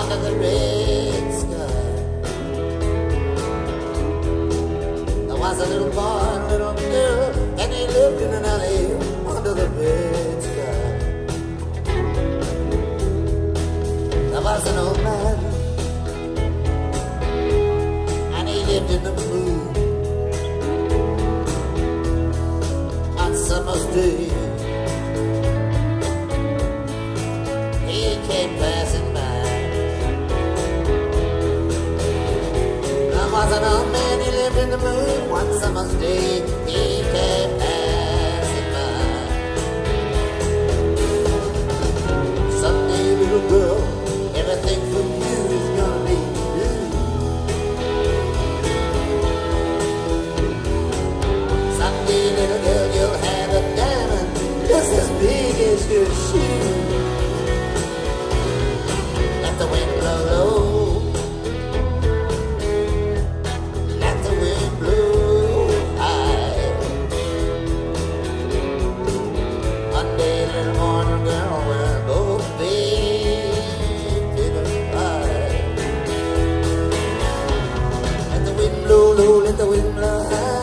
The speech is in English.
under the red sky. There was a little boy and little girl, and they lived in an alley under the red sky. There was an old man, and he lived in the blue. On summer's day, he came passing. Moon one summer's day. He came passing by. Someday, little girl, everything for you is gonna be new. Someday, little girl, you'll have a diamond just as big as your shoe. Let the wind blow. high,